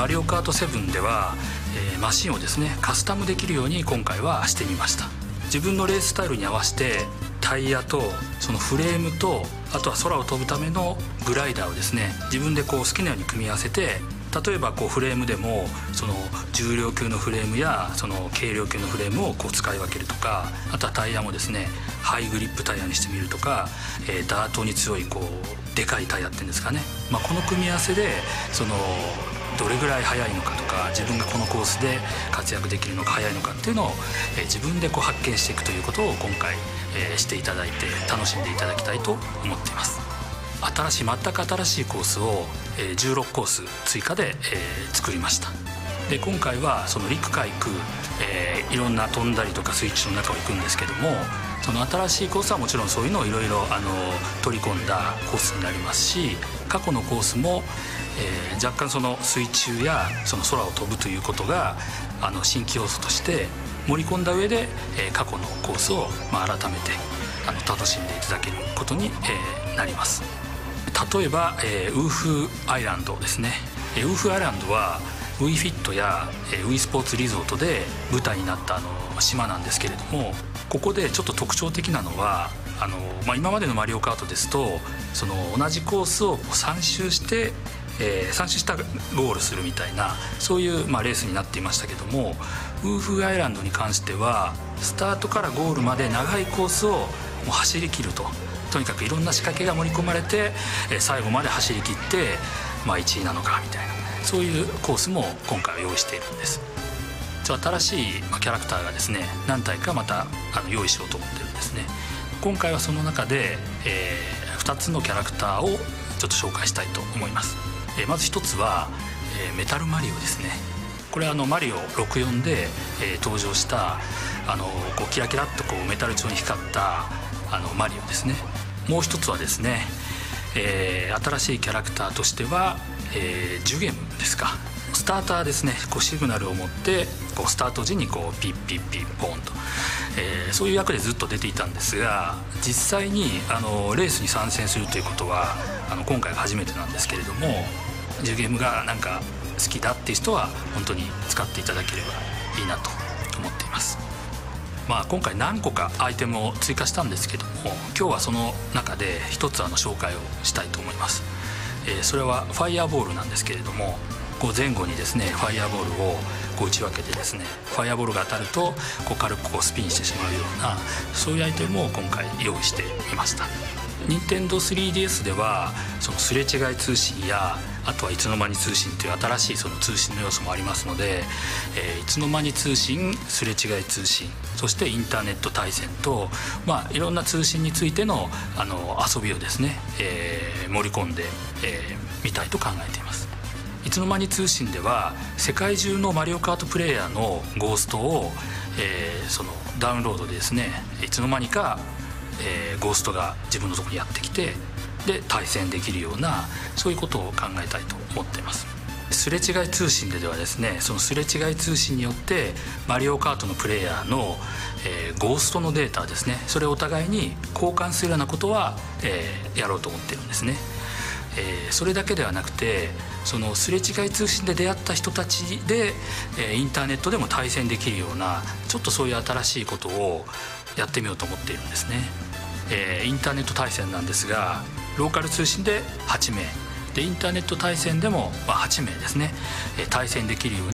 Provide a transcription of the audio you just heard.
マリオカート7では、えー、マシンをですねカスタムできるように今回はしてみました。自分のレーススタイルに合わせてタイヤとそのフレームとあとは空を飛ぶためのグライダーをですね自分でこう好きなように組み合わせて例えばこうフレームでもその重量級のフレームやその軽量級のフレームをこう使い分けるとかあとはタイヤもですねハイグリップタイヤにしてみるとか、えー、ダートに強いこうでかいタイヤっていうんですかね、まあ、この組み合わせでそのどれぐらい速いのかとか自分がこのコースで活躍できるのか速いのかっていうのを、え、自分でこう発見していくということを今回、え、していただいて楽しんでいただきたいと思っています。新しい全く新しいコースを16コース追加で作りましたで今回はその陸海空、えー、いろんな飛んだりとかスイッチの中を行くんですけどもその新しいコースはもちろんそういうのをいろいろ取り込んだコースになりますし過去のコースも、えー、若干その水中やその空を飛ぶということがあの新規要素として盛り込んだ上で、えー、過去のコースを、まあ、改めてあの楽しんでいただけることに、えー、なります。例えば、えー、ウーフアイランドですね、えー、ウーフアイランドはウィフィットや、えー、ウィスポーツリゾートで舞台になったあの島なんですけれどもここでちょっと特徴的なのはあの、まあ、今までの「マリオカート」ですとその同じコースを3周してえー、3周したゴールするみたいなそういう、まあ、レースになっていましたけどもウーフアイランドに関してはスタートからゴールまで長いコースをもう走りきると。とにかくいろんな仕掛けが盛り込まれて最後まで走りきって、まあ、1位なのかみたいな。そういうコースも今回は用意しているんです。新しいキャラクターがですね何体かまたあの用意しようと思ってるんですね。今回はその中で、えー、2つのキャラクターをちょっと紹介したいと思います、えー、まず1つは、えー、メタルマリオですね。これはあのマリオ64で、えー、登場したあのこうキラキラっとこうメタル調に光ったあのマリオですね。もう一つはですね、えー、新しいキャラクターとしては、えー、ジュゲムですか。スターターですね。こうシグナルを持ってこうスタート時にこうピッピッピッポンと、えー、そういう役でずっと出ていたんですが実際にあのレースに参戦するということはあの今回が初めてなんですけれどもジュゲームがなんか好きだっていう人は本当に使っていただければいいなと思っています。まあ、今回何個かアイテムを追加したんですけども今日はその中で一つあの紹介をしたいと思います、えー、それはファイアーボールなんですけれどもこう前後にですねファイアーボールをこう打ち分けてですねファイアーボールが当たるとこう軽くこうスピンしてしまうようなそういうアイテムを今回用意してみました。任天堂 3DS ではそのすれ違い通信やあとはいつの間に通信という新しいその通信の要素もありますので、えー、いつの間に通信すれ違い通信そしてインターネット対戦と、まあ、いろんな通信についてのあの遊びをですね、えー、盛り込んでみ、えー、たいと考えています。いつの間に通信では世界中のマリオカートプレイヤーのゴーストを、えー、そのダウンロードでですねいつの間にか、えー、ゴーストが自分のとこにやってきてで対戦できるようなそういうことを考えたいと思っています。すれ違い通信でではですねそのすれ違い通信によってマリオカートのプレイヤーの、えー、ゴーストのデータですねそれをお互いに交換するようなことは、えー、やろうと思ってるんですね、えー、それだけではなくてそのすれ違い通信で出会った人たちで、えー、インターネットでも対戦できるようなちょっとそういう新しいことをやってみようと思っているんですね、えー、インターネット対戦なんですがローカル通信で8名。でインターネット対戦でも8名ですね。対戦できるように